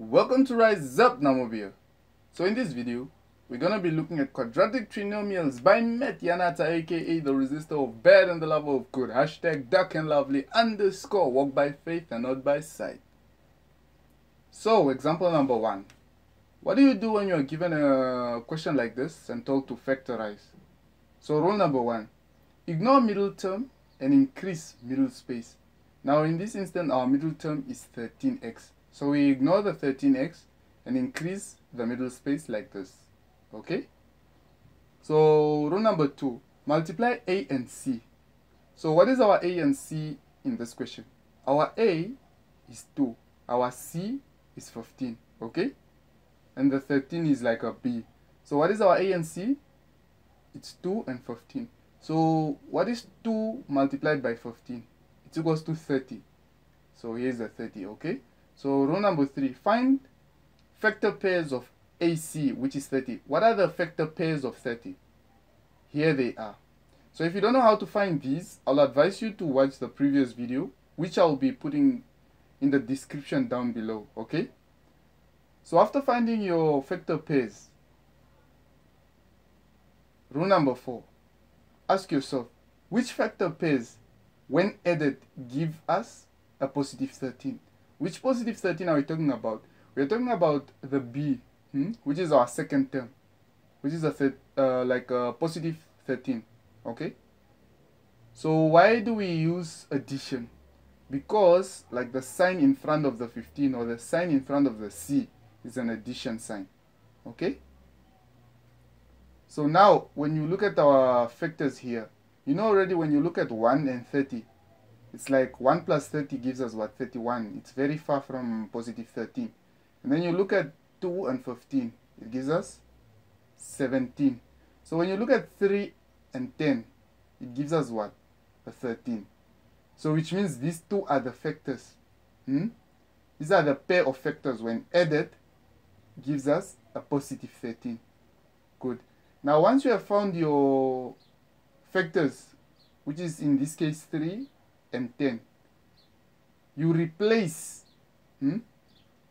Welcome to Rise Up Namibia. So in this video, we're gonna be looking at quadratic trinomials by Met Yanata aka the resistor of bad and the lover of good. Hashtag dark and lovely underscore walk by faith and not by sight. So example number one. What do you do when you're given a question like this and told to factorize? So rule number one, ignore middle term and increase middle space. Now in this instance, our middle term is 13x. So we ignore the 13x and increase the middle space like this. Okay? So rule number two, multiply a and c. So what is our a and c in this question? Our a is 2. Our c is 15. Okay? And the 13 is like a b. So what is our a and c? It's 2 and 15. So what is 2 multiplied by 15? It equals to 30. So here's the 30, okay? So rule number 3, find factor pairs of AC, which is 30. What are the factor pairs of 30? Here they are. So if you don't know how to find these, I'll advise you to watch the previous video, which I'll be putting in the description down below, okay? So after finding your factor pairs, rule number 4, ask yourself, which factor pairs, when added, give us a positive 13? Which positive 13 are we talking about? We're talking about the b, hmm, which is our second term, which is a uh, like a positive 13, okay? So why do we use addition? Because like the sign in front of the 15 or the sign in front of the c is an addition sign, okay? So now when you look at our factors here, you know already when you look at 1 and 30, it's like 1 plus 30 gives us what 31 it's very far from positive 13 and then you look at 2 and 15 it gives us 17 so when you look at 3 and 10 it gives us what? A 13 so which means these two are the factors. Hmm? these are the pair of factors when added gives us a positive 13 good. Now once you have found your factors which is in this case 3 and 10 you replace hmm,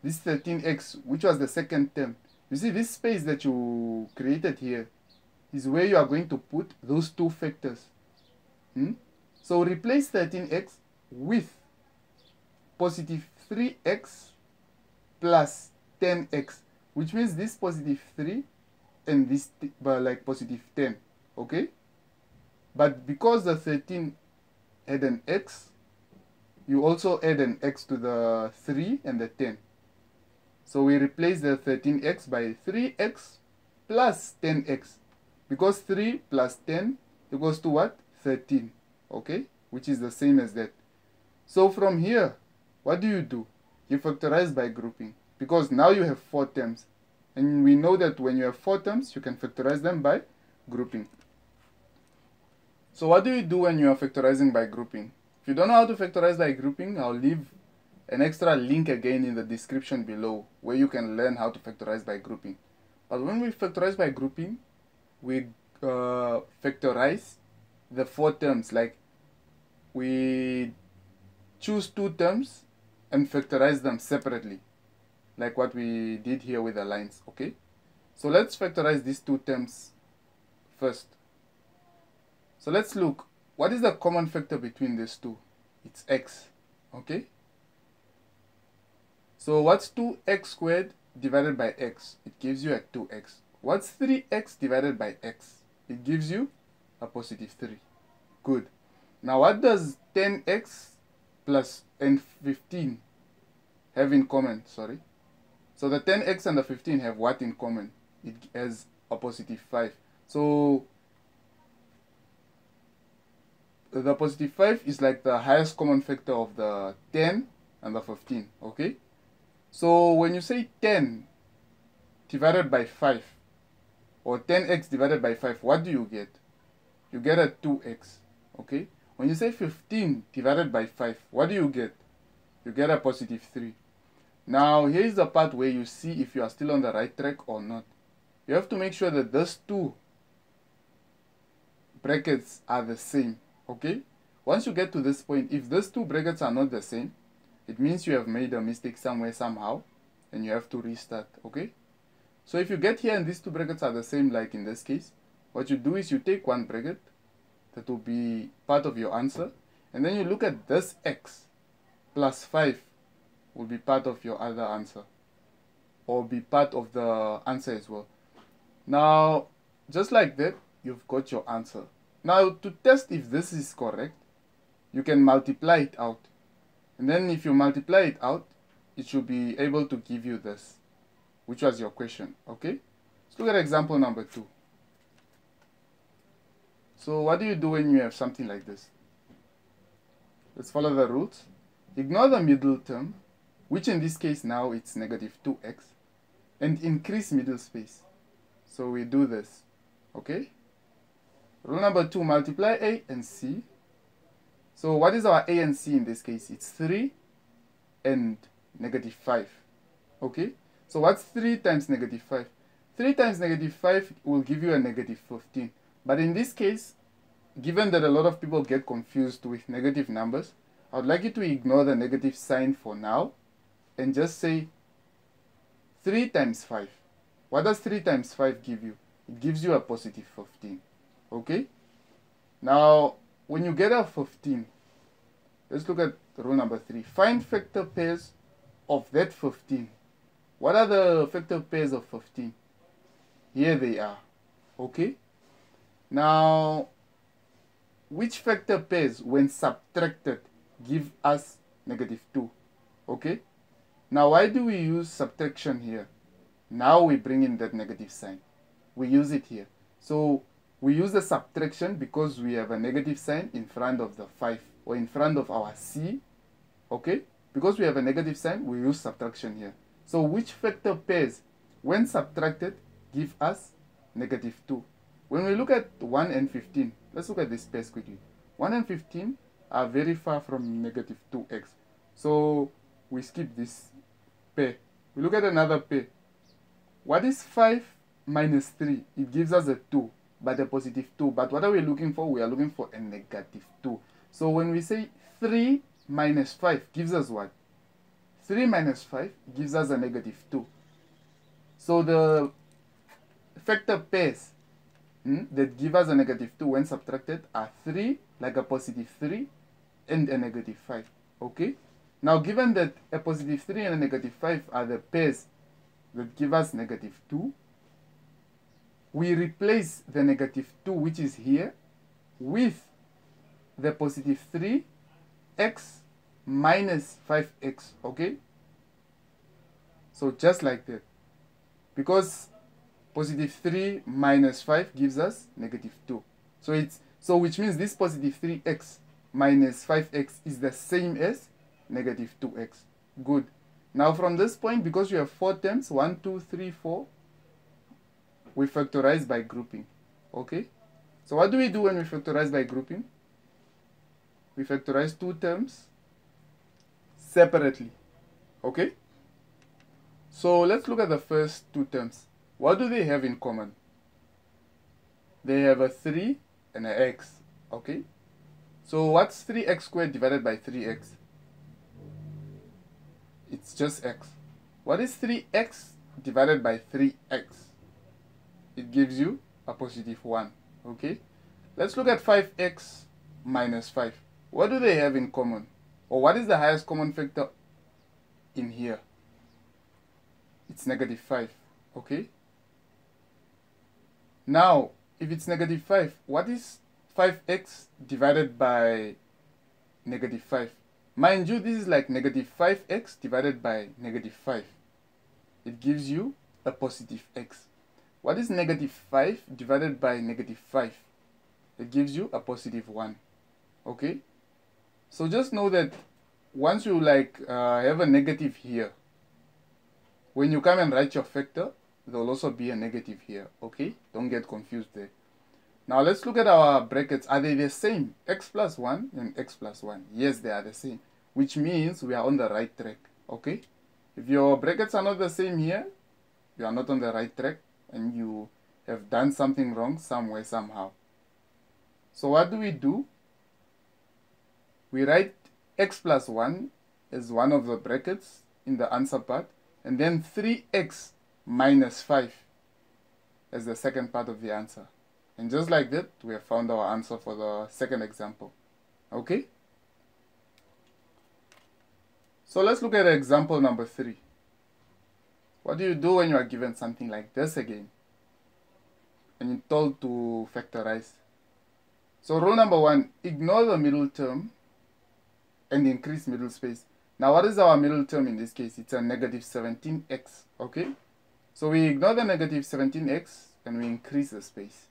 this 13x which was the second term. You see this space that you created here is where you are going to put those two factors hmm? so replace 13x with positive 3x plus 10x which means this positive 3 and this but like positive 10 okay? But because the 13 add an x, you also add an x to the 3 and the 10. So we replace the 13x by 3x plus 10x. Because 3 plus 10 equals to what? 13. Okay? Which is the same as that. So from here, what do you do? You factorize by grouping. Because now you have four terms. And we know that when you have four terms, you can factorize them by grouping. So what do you do when you are factorizing by grouping? If you don't know how to factorize by grouping, I'll leave an extra link again in the description below where you can learn how to factorize by grouping. But when we factorize by grouping, we uh, factorize the four terms. Like we choose two terms and factorize them separately. Like what we did here with the lines, okay? So let's factorize these two terms first. So let's look. What is the common factor between these two? It's x. Okay? So what's 2x squared divided by x? It gives you a 2x. What's 3x divided by x? It gives you a positive 3. Good. Now what does 10x plus and 15 have in common? Sorry. So the 10x and the 15 have what in common? It has a positive 5. So the positive 5 is like the highest common factor of the 10 and the 15 okay? So when you say 10 divided by 5 or 10x divided by 5 what do you get? You get a 2x okay? When you say 15 divided by 5 what do you get? You get a positive 3 now here's the part where you see if you are still on the right track or not. You have to make sure that those two brackets are the same okay once you get to this point if those two brackets are not the same it means you have made a mistake somewhere somehow and you have to restart, okay? So if you get here and these two brackets are the same like in this case, what you do is you take one bracket that will be part of your answer and then you look at this x plus 5 will be part of your other answer or be part of the answer as well. Now, just like that, you've got your answer. Now, to test if this is correct, you can multiply it out. And then if you multiply it out, it should be able to give you this, which was your question, okay? Let's look at example number two. So what do you do when you have something like this? Let's follow the rules. Ignore the middle term, which in this case now it's negative 2x, and increase middle space. So we do this, okay? Rule number two, multiply a and c. So what is our a and c in this case? It's 3 and negative 5, okay? So what's 3 times negative 5? 3 times negative 5 will give you a negative 15. But in this case, given that a lot of people get confused with negative numbers, I would like you to ignore the negative sign for now and just say 3 times 5. What does 3 times 5 give you? It gives you a positive 15. Okay? Now, when you get a 15, let's look at rule number 3. Find factor pairs of that 15. What are the factor pairs of 15? Here they are. Okay? Now, which factor pairs when subtracted give us negative 2? Okay? Now, why do we use subtraction here? Now we bring in that negative sign. We use it here. So, we use the subtraction because we have a negative sign in front of the 5 or in front of our C. Okay? Because we have a negative sign, we use subtraction here. So, which factor pairs when subtracted give us negative 2? When we look at 1 and 15, let's look at this pairs quickly. 1 and 15 are very far from negative 2x. So we skip this pair. We look at another pair. What is 5 minus 3? It gives us a 2, but a positive 2. But what are we looking for? We are looking for a negative 2. So when we say 3 minus 5 gives us what? 3 minus 5 gives us a negative 2. So the factor pairs hmm, that give us a negative 2 when subtracted are 3, like a positive 3, and a negative 5. Okay? Now, given that a positive 3 and a negative 5 are the pairs that give us negative 2, we replace the negative 2, which is here, with the positive 3, x minus 5x, okay? So just like that. Because positive 3 minus 5 gives us negative 2. So it's so which means this positive 3x minus 5x is the same as negative 2x. Good. Now from this point, because you have four terms, 1, 2, 3, 4, we factorize by grouping. Okay? So what do we do when we factorize by grouping? We factorize two terms separately. Okay? So let's look at the first two terms. What do they have in common? They have a 3 and an x. Okay? So what's 3x squared divided by 3x? It's just x. What is 3x divided by 3x? It gives you a positive 1. Okay? Let's look at 5x minus 5. What do they have in common? Or what is the highest common factor in here? It's negative 5. Okay? Now, if it's negative 5, what is 5x divided by negative 5? Mind you, this is like negative 5x divided by negative 5. It gives you a positive x. What is negative 5 divided by negative 5? It gives you a positive 1. Okay? So just know that once you like uh, have a negative here, when you come and write your factor, there will also be a negative here, okay? Don't get confused there. Now let's look at our brackets. Are they the same? x plus 1 and x plus 1. Yes, they are the same, which means we are on the right track, okay? If your brackets are not the same here, you are not on the right track and you have done something wrong somewhere, somehow. So what do we do? We write x plus 1 as one of the brackets in the answer part and then 3x minus 5 as the second part of the answer. And just like that, we have found our answer for the second example. Okay? So let's look at example number 3. What do you do when you are given something like this again? And you're told to factorize. So rule number one, ignore the middle term and increase middle space. Now what is our middle term in this case? It's a negative 17x, okay? So we ignore the negative 17x and we increase the space.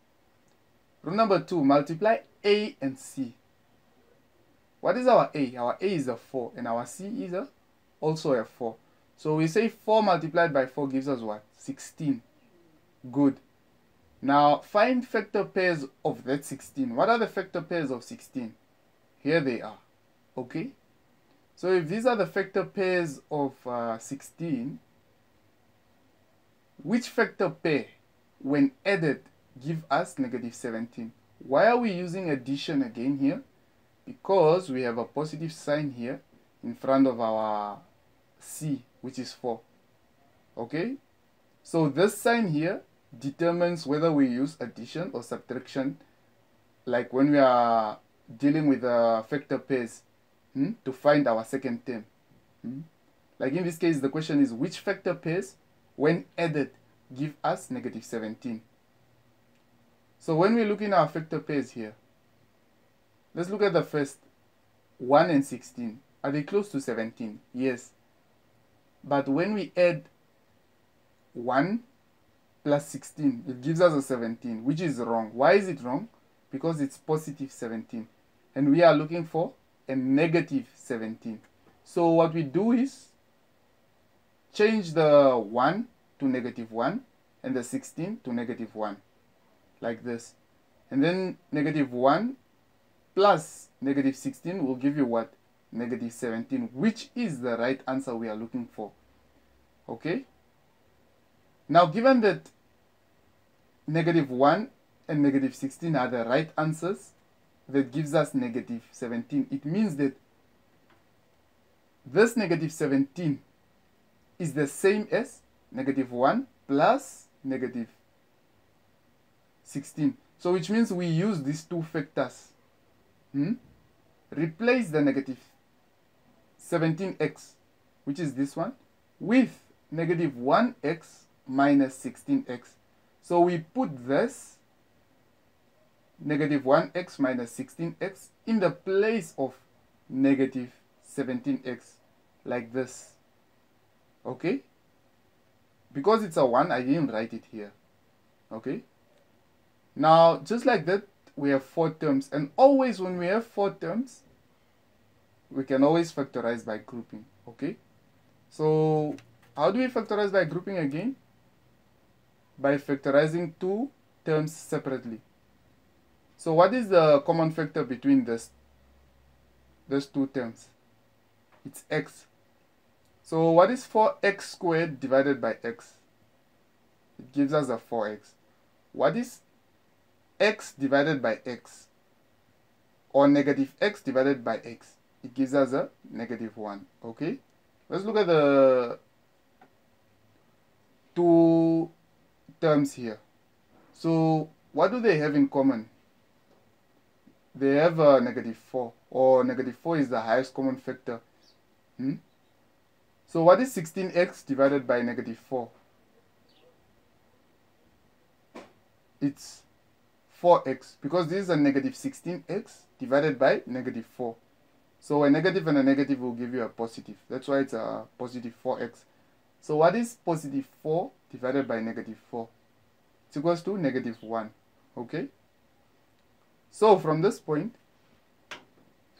Rule number two, multiply A and C. What is our A? Our A is a 4 and our C is a, also a 4. So we say 4 multiplied by 4 gives us what? 16. Good. Now find factor pairs of that 16. What are the factor pairs of 16? Here they are. Okay? So if these are the factor pairs of uh, 16, which factor pair, when added, give us negative 17? Why are we using addition again here? Because we have a positive sign here in front of our C, which is 4. Okay? So this sign here determines whether we use addition or subtraction like when we are dealing with the factor pairs hmm, to find our second term. Hmm? Like in this case, the question is which factor pairs, when added, give us negative 17? So when we look in our factor pairs here, let's look at the first 1 and 16. Are they close to 17? Yes. But when we add 1 plus 16. It gives us a 17, which is wrong. Why is it wrong? Because it's positive 17. And we are looking for a negative 17. So what we do is change the 1 to negative 1 and the 16 to negative 1. Like this. And then negative 1 plus negative 16 will give you what? Negative 17, which is the right answer we are looking for. Okay? Now, given that negative 1 and negative 16 are the right answers that gives us negative 17. It means that this negative 17 is the same as negative 1 plus negative 16. So which means we use these two factors. Hmm? Replace the negative 17x, which is this one, with negative 1x minus 16x. So we put this negative 1x minus 16x in the place of negative 17x like this. Okay? Because it's a 1, I didn't write it here. Okay? Now, just like that, we have four terms. And always when we have four terms, we can always factorize by grouping. Okay? So, how do we factorize by grouping again? by factorizing two terms separately. So what is the common factor between this, those two terms? It's x. So what is 4x squared divided by x? It gives us a 4x. What is x divided by x? Or negative x divided by x? It gives us a negative 1. Okay? Let's look at the two terms here. So what do they have in common? They have a negative 4 or negative 4 is the highest common factor. Hmm? So what is 16x divided by negative 4? It's 4x because this is a negative 16x divided by negative 4. So a negative and a negative will give you a positive. That's why it's a positive 4x. So what is positive 4 divided by negative 4? It's equals to negative 1. Okay? So from this point,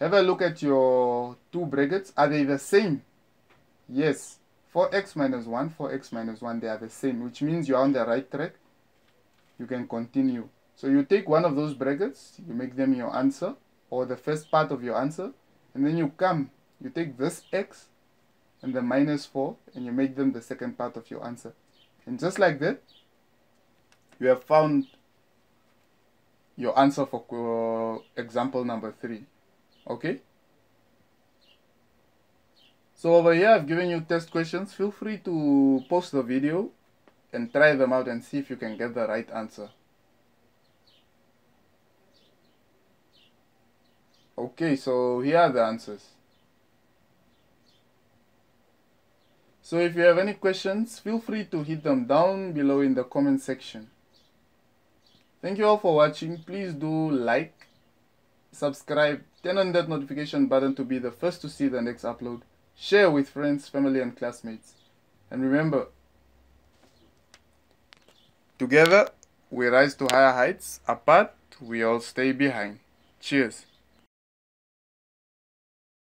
have a look at your two brackets. Are they the same? Yes. 4x minus 1, 4x minus 1, they are the same, which means you're on the right track. You can continue. So you take one of those brackets, you make them your answer, or the first part of your answer, and then you come, you take this x and the minus 4, and you make them the second part of your answer. And just like that, you have found your answer for uh, example number 3. Okay? So over here I've given you test questions. Feel free to post the video and try them out and see if you can get the right answer. Okay, so here are the answers. So if you have any questions, feel free to hit them down below in the comment section. Thank you all for watching. Please do like, subscribe, turn on that notification button to be the first to see the next upload. Share with friends, family and classmates. And remember, together we rise to higher heights, apart we all stay behind. Cheers.